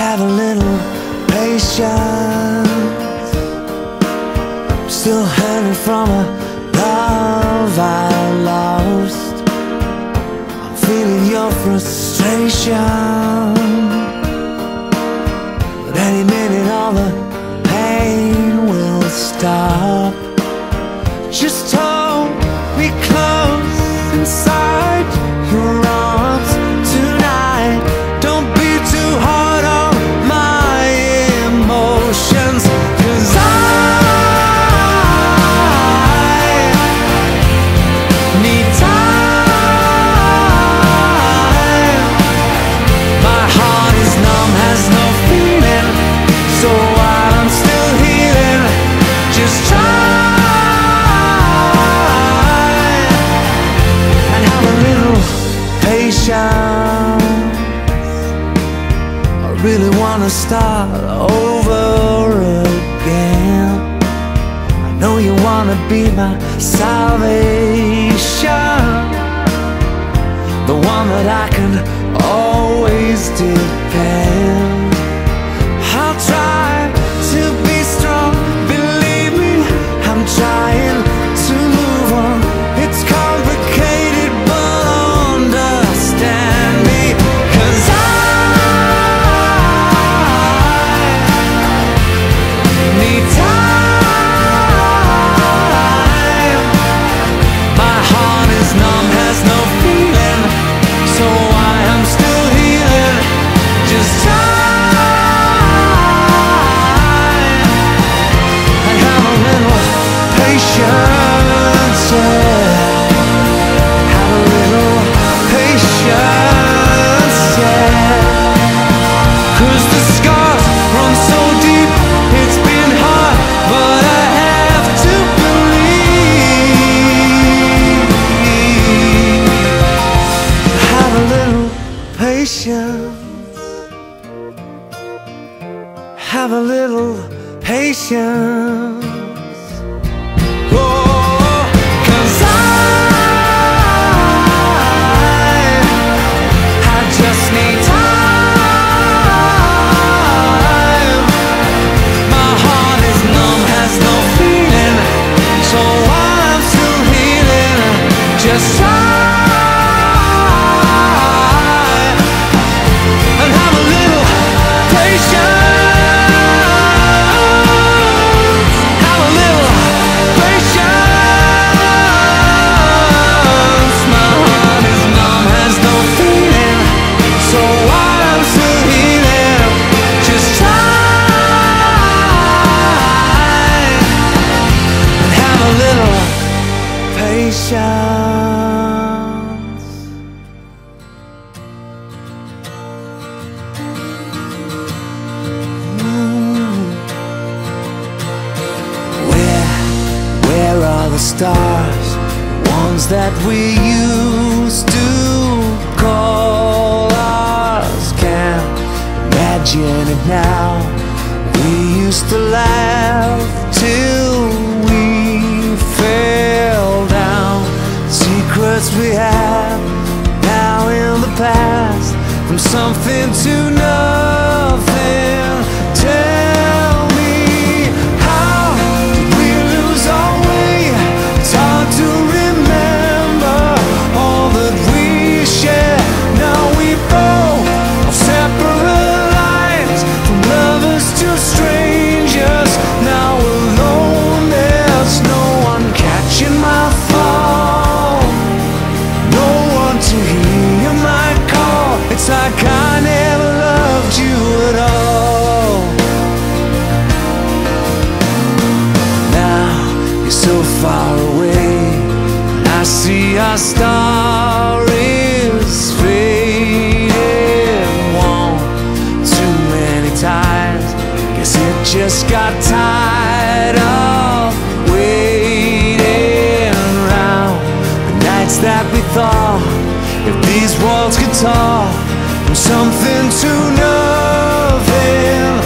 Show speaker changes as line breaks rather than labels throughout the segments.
have a little patience. Still hurting from a love I lost. I'm feeling your frustration. But any minute all the pain will stop. really wanna start over again. I know you wanna be my salvation The one that I can always depend chance mm. Where, where are the stars? Ones that we used to call ours Can't imagine it now We used to laugh till words we have now in the past from something to know. so far away. I see our star is fading. One too many times. Guess it just got tired of waiting around. The nights that we thought If these walls could talk. From something to nothing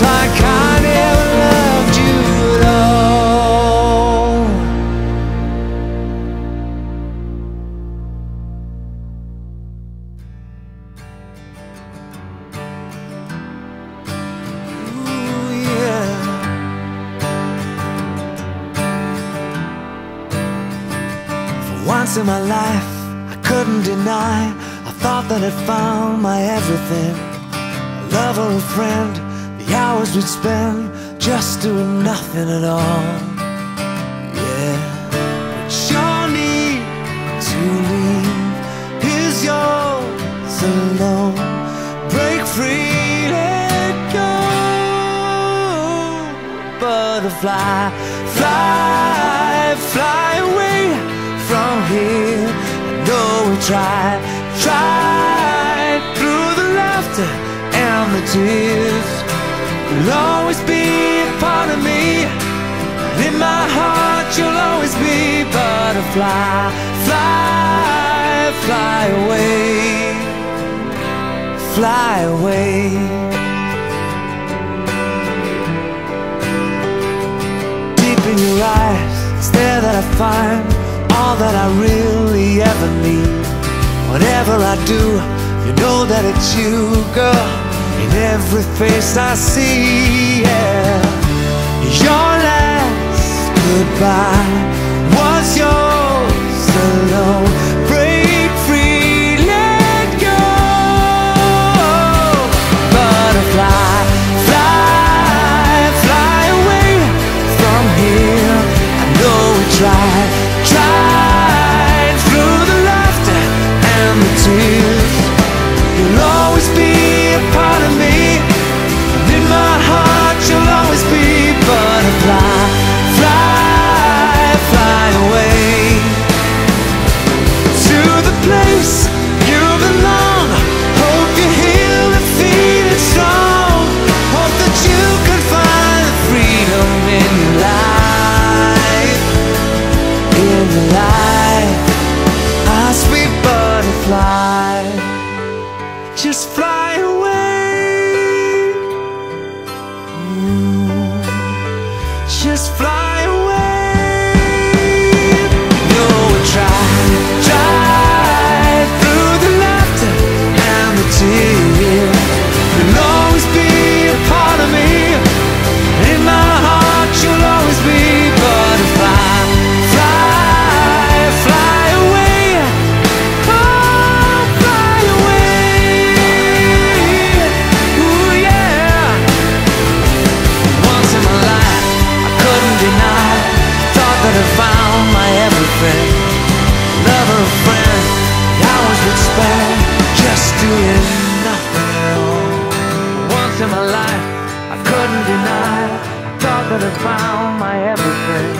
Like I never loved you at all. Ooh, yeah. For once in my life, I couldn't deny. I thought that I'd found my everything. A love or a friend, hours we'd spend just doing nothing at all. Yeah, but your need to leave is yours alone. Break free, let go. Butterfly, fly, fly away from here. I know we tried, tried through the laughter and the tears. You'll always be a part of me. In my heart, you'll always be butterfly, fly, fly away, fly away. Deep in your eyes, it's there that I find all that I really ever need. Whatever I do, you know that it's you, girl. In every face I see, yeah. Your last goodbye was yours alone. Fly